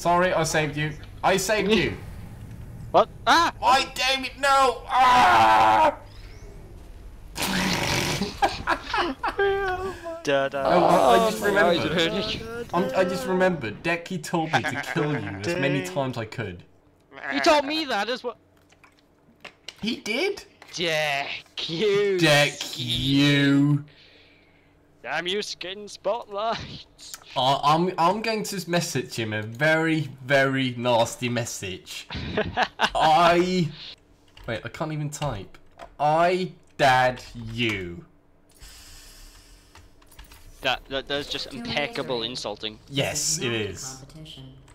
Sorry, I saved you. I saved you. What? Ah! Why, damn it, no! Ah! Da, da. Oh, I, I just my remembered. I'm, I just remembered. Decky told me to kill you as many times I could. You told me that as well. He did. Deck you. Deck you. Damn you, SkinSpotlights. I, I'm I'm going to message him a very very nasty message. I wait. I can't even type. I dad you. That, that that's just impeccable insulting. Yes, it is.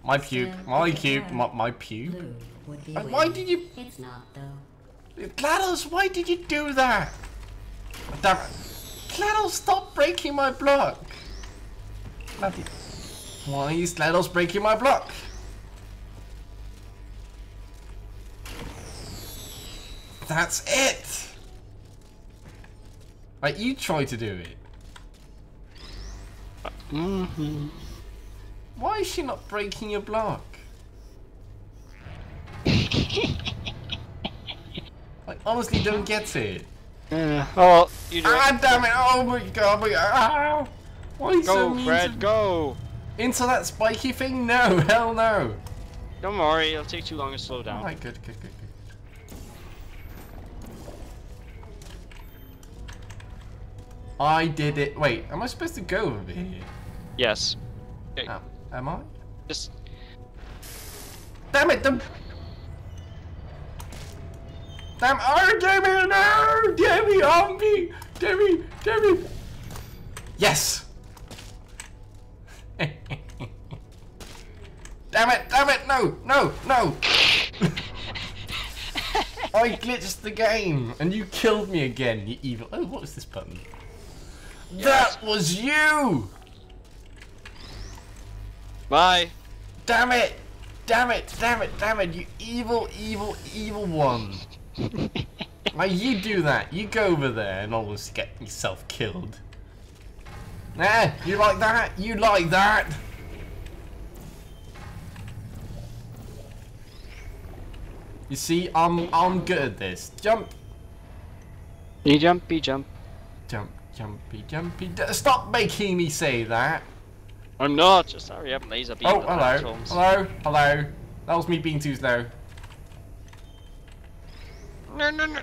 My pube, My it's puke. fair. My, my puke. Blue would be Uh, Why did you, It's not though. GLaDOS? Why did you do that? Damn it. GLaDOS, stop breaking my block. Bloody. Why is GLaDOS breaking my block? That's it. Like you try to do it. Mm-hmm. Why is she not breaking your block? I honestly don't get it. Uh, oh, you do Ah, damn it! Oh my god! My, ah, why so Go, mean Fred, to- go. Into that spiky thing? No, hell no! Don't worry, it'll take too long to slow down. Alright, good, good, good, good. I did it. Wait, am I supposed to go over here? Yes. Oh, okay, Am, am I? just Damn it! The... Damn! Oh, Demi, no! Demi, on me! Demi, Demi! Yes! It! Damn it! No! No! No! I glitched the game, and you killed me again, you evil. Oh, what was this button? That was you! bye. Damn it! Damn it! Damn it! Damn it! You evil, evil, evil one! Now you do that. You go over there and almost get yourself killed. Nah, you like that? You like that? You see, I'm I'm good at this. Jump, You jumpy jump. jump, jumpy, jumpy. D- Stop making me say that. I'm not. Just hurry up, laser beam. Oh, the hello, platforms. hello, hello. That was me being too slow. No, no, no.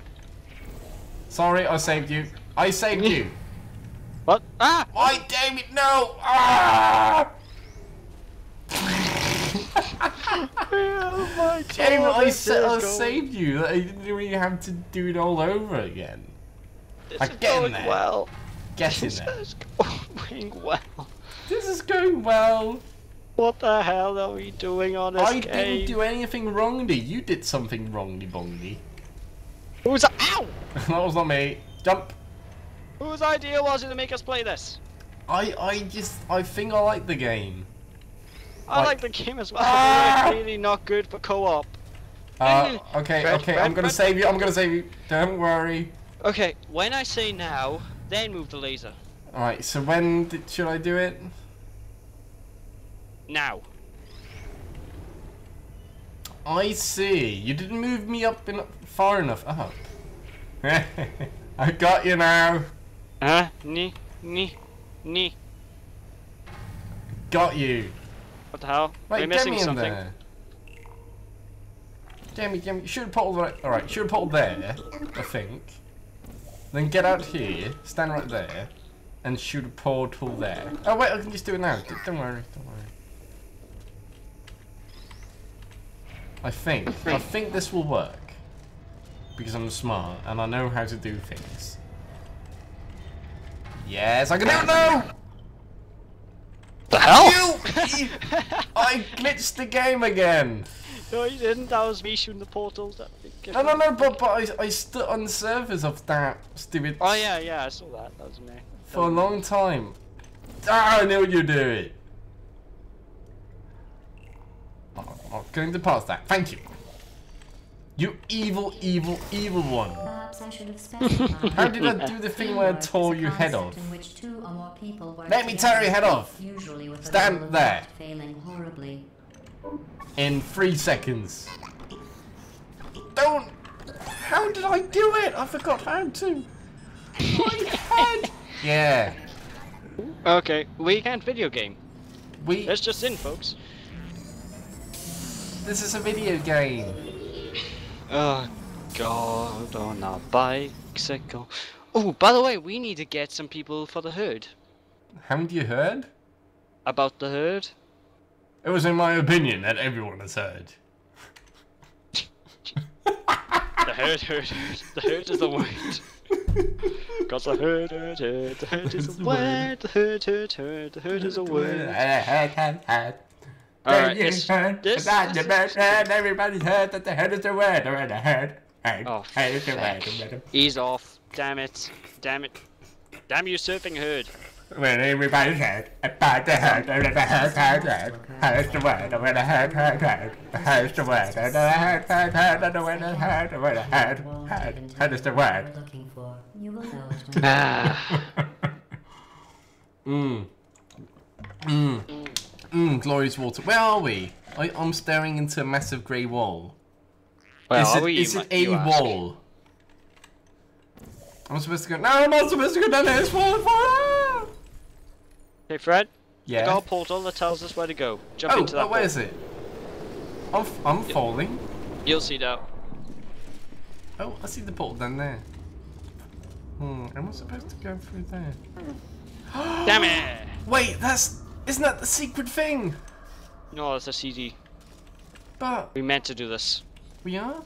Sorry, I saved you. I saved you. What? Ah! Why, damn it, no! Ah! oh my Damn it, I, sa- I saved you. I didn't really have to do it all over again. This I is get going there. well. Get in This there. is going well. This is going well. What the hell are we doing on this I game? didn't do anything wrongly. You did something wrongly, bongy. Who's that? Ow! that was not me. Jump. Whose idea was it to make us play this? I, I just, I think I like the game. I Like- like the game as well. Ah! It's really not good for co-op. Uh, okay, Fred, okay, Fred, I'm gonna Fred. save you. I'm gonna save you. Don't worry. Okay, when I say now, then move the laser. Alright, so when did, should I do it? Now. I see. You didn't move me up in, far enough up. I got you now. Huh? Ni, ni, ni. Got you. What the hell? Are Wait, you get missing me in something? there. Jamie, Jamie, should have put right. All right, should have put there. I think. Then get out here, stand right there, and shoot a portal there. Oh wait, I can just do it now. Don't worry, don't worry. I think. I think this will work. Because I'm smart and I know how to do things. Yes, I can do it now! The hell? You! I glitched the game again! no, you didn't. That was me shooting the portals. No, no, no, but, but I, I stood on the surface of that stupid Oh yeah, yeah, I saw that. That was me. for a long time. Ah, I knew what you're doing. I'm not going to pass that. Thank you. You evil, evil, evil one. Perhaps I should have specified. How did I do the thing where I Teamwork tore your head off? In which two or more people work Let me together, tear your head off. Usually with Stand goal there. failing horribly. in three seconds. Don't. How did I do it? I forgot how to. My head. Yeah. Okay, weekend video game. We. That's just in, folks. This is a video game. Oh God, on a bicycle. Oh, by the way, we need to get some people for the herd. Haven't you heard? About the herd? It was in my opinion that everyone has heard. The herd, herd, herd. The herd is the word. Cause the herd, herd, herd. The herd is a the word. The herd, herd, herd. The herd is a word. Alright, Then you this, heard this, this bird, is- and everybody's heard that the head is the word, or the head. Head, Oh, head is the fuck. word. Ease off. Damn it. Damn it. Damn you surfing herd. When everybody's heard about the head, or the head, head, head. Head is the word, or the head, head, head. Head is the word, or the head, head, head, or the word, the head, or the head, Won't head. get into Head is the what word. you're looking for. You will know it when Ah. Mmm. Mmm. Mmm, glorious water. Where are we? I, I'm staring into a massive grey wall. Well, is are it, we, is it a wall? I'm supposed to go. No, I'm not supposed to go down there. It's falling for Hey, Fred. Yeah. I got a portal that tells us where to go. Jump Oh, into that oh, where portal. is it? I'm, f- I'm falling. You'll see that. Oh, I see the portal down there. Hmm, am I supposed to go through there? Damn it! Wait, that's. Isn't that the secret thing? No, it's a CD. But We meant to do this. We are?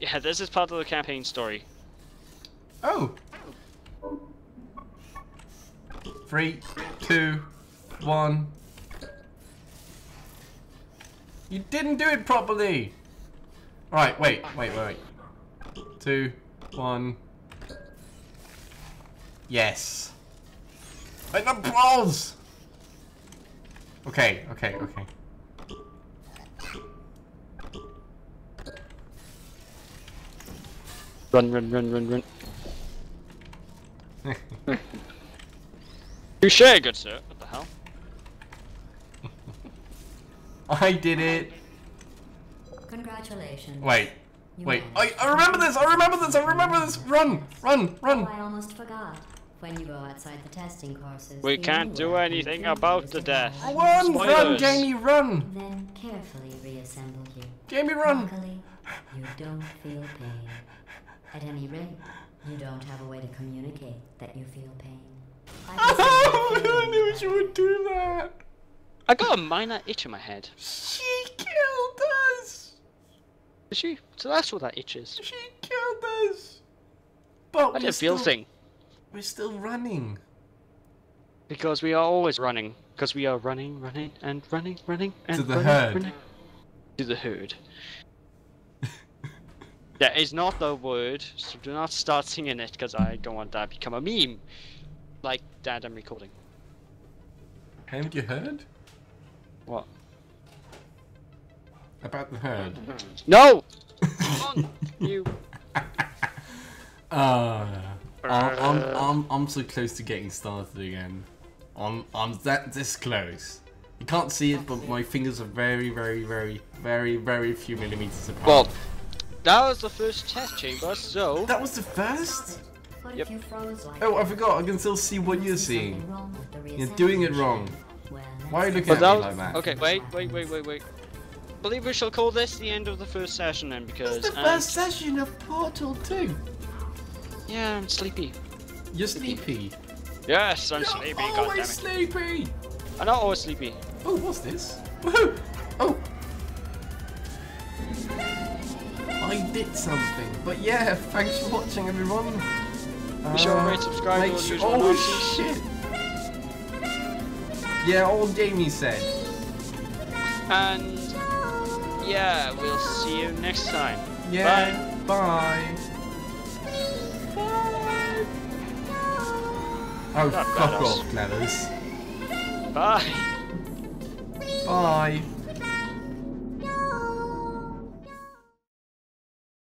Yeah, this is part of the campaign story. Oh! Three, two, one. You didn't do it properly! Right, wait, wait, wait, wait. Two, one. Yes. Wait, the balls! Okay, okay, okay. Run, run, run, run, run. Touche, good sir. What the hell? I did it! Congratulations. Wait, You wait. I, I remember this! I remember this! I remember this! Run! Run! Run! Oh, I almost forgot. When you go outside the testing courses, We can't do anything about the death. all. Run! Run, Jamie, run! Then carefully reassemble you. Jamie, run! Luckily, you don't feel pain. At any rate, you don't have a way to communicate that you feel pain. I Oh, I'm knew feeling she would do that. I got a minor itch in my head. She killed us. Did she? So that's what that itch is. She killed us. But I we're didn't feel still, thing. We're still running. Because we are always running. Because we are running, running, and running, running, and To the running, herd. running. To the herd. That is not the word, so do not start singing it, because I don't want that to become a meme. Like that I'm recording. Haven't you heard What? about the herd? No! Come on, you. Uh, I'm, I'm, I'm, I'm so close to getting started again. I'm, I'm that this close. You can't see it, but my fingers are very, very, very, very, very few millimeters apart. Well, that was the first test chamber, so. that was the first. Yep. if you froze like Oh, I forgot. I can still see what You you're seeing. wrong with the You're doing it wrong. Why are you looking But at me that, like that? okay, wait, wait, wait, wait, wait. believe we shall call this the end of the first session then, because It's the um, first session of Portal 2. yeah, I'm sleepy. You're sleepy. Yes, I'm sleepy. You're God damn always it! sleepy. I'm not always sleepy. Oh, what's this? Woohoo! Oh! I did something. But yeah, thanks for watching, everyone. Be sure to Uh, rate, subscribe, make sure- Oh shit! Yeah, all Jamie said. And yeah, we'll see you next time. Yeah. Bye. Bye. Oh, Not fuck off, Clevers. Bye. Bye.